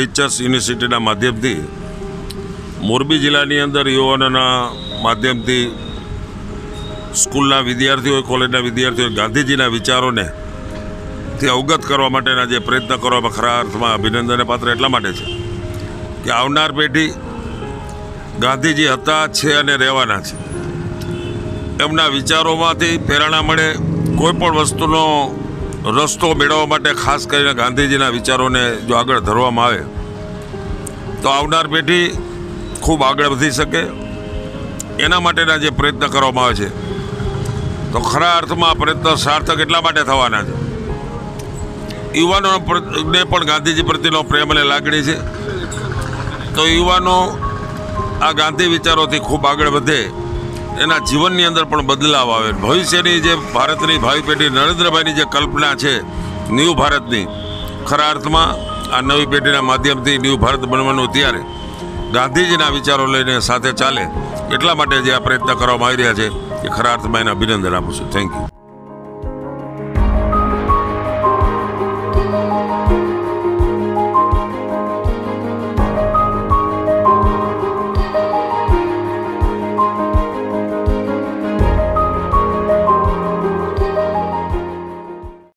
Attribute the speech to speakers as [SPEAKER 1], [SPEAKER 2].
[SPEAKER 1] Teachers યુનિવર્સિટીના માધ્યમથી મોરબી જિલ્લાની અંદર યુવાનોના માધ્યમથી સ્કૂલના વિદ્યાર્થીઓ કોલેજના વિદ્યાર્થીઓ ગાંધીજીના વિચારોને થી અવગત કરવા માટેના જે પ્રયત્ન કરવામાં ખરા અર્થમાં અભિનંદનને પાત્ર એટલા માટે છે કે આવનાર પેઢી ગાંધીજી હતા, છે અને રહેવાના છે. એમના વિચારોમાંથી પ્રેરણા મળે કોઈ પણ વસ્તુનો રસ્તો મેળવવા માટે ખાસ કરીને ગાંધીજીના વિચારોને જો આગળ ધરવામાં આવે, તો આવનાર પેઢી ખૂબ આગળ વધી શકે. એના માટેના જે પ્રયત્ન કરવામાં આવે છે, તો ખરા અર્થમાં પ્રયત્ન સાર્થક એટલા માટે થવાના છે. યુવાનોને પણ ગાંધીજી પ્રત્યેનો પ્રેમ અને લાગણી છે. તો યુવાનો આ ગાંધી વિચારોથી ખૂબ આગળ વધે. એના જીવનની અંદર પણ બદલાવ આવે. ભવિષ્યની જે ભારતની ભાવિ પેઢી, નરેન્દ્રભાઈની જે કલ્પના છે, ન્યૂ ભારતની, ખરા અર્થમાં આ નવી પેઢીના માધ્યમથી ન્યૂ ભારત બનવાનું ત્યારે ગાંધીજીના વિચારો લઈને સાથે ચાલે એટલા માટે જે આ પ્રયત્ન કરવામાં આવી રહ્યા છે, એ ખરા અર્થમાં એને અભિનંદન આપું છું. Thank you